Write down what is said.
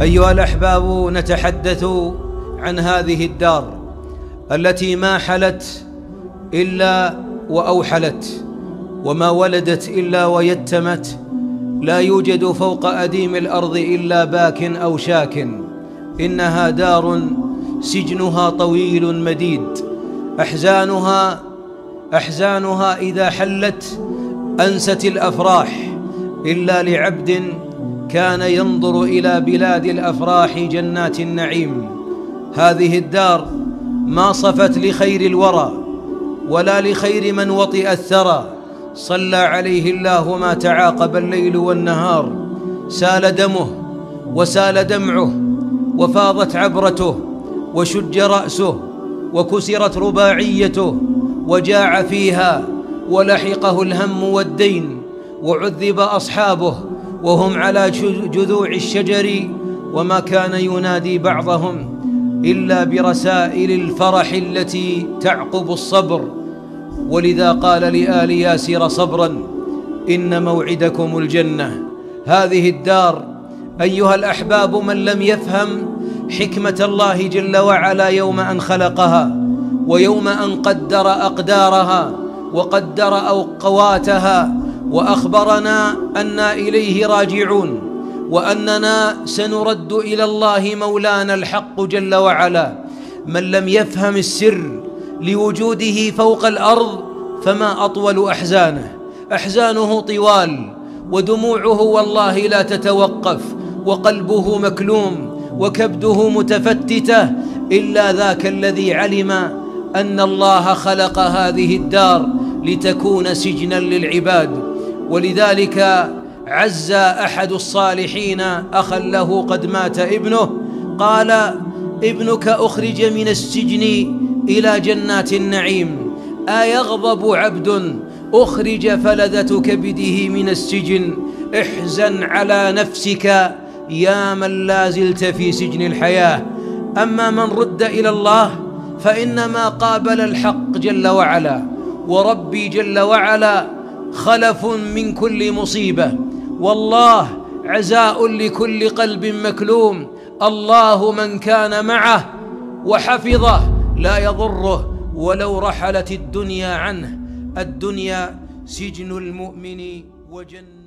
أيها الأحباب نتحدث عن هذه الدار التي ما حلت إلا وأوحلت وما ولدت إلا ويتمت لا يوجد فوق أديم الأرض إلا باك أو شاك. إنها دار سجنها طويل مديد. أحزانها أحزانها إذا حلت أنست الأفراح إلا لعبد كان ينظر إلى بلاد الأفراح جنات النعيم. هذه الدار ما صفت لخير الورى ولا لخير من وطئ الثرى. صلى عليه الله ما تعاقب الليل والنهار. سال دمه وسال دمعه وفاضت عبرته وشج رأسه وكسرت رباعيته وجاع فيها ولحقه الهم والدين وعذب أصحابه وهم على جذوع الشجر وما كان ينادي بعضهم إلا برسائل الفرح التي تعقب الصبر. ولذا قال لآل ياسر صبرا إن موعدكم الجنة. هذه الدار أيها الأحباب من لم يفهم حكمة الله جل وعلا يوم أن خلقها ويوم أن قدر أقدارها وقدر أوقواتها وأخبرنا أنا إليه راجعون وأننا سنرد إلى الله مولانا الحق جل وعلا. من لم يفهم السر لوجوده فوق الأرض فما أطول أحزانه. أحزانه طوال ودموعه والله لا تتوقف وقلبه مكلوم وكبده متفتتة إلا ذاك الذي علم أن الله خلق هذه الدار لتكون سجنا للعباد. ولذلك عز أحد الصالحين أخا له قد مات ابنه قال ابنك أخرج من السجن إلى جنات النعيم أيغضب عبد أخرج فلذة كبده من السجن احزن على نفسك يا من لا زلت في سجن الحياة أما من رد إلى الله فإنما قابل الحق جل وعلا وربي جل وعلا خلف من كل مصيبة. والله عزاء لكل قلب مكلوم. الله من كان معه وحفظه لا يضره. ولو رحلت الدنيا عنه الدنيا سجن المؤمن وجنة.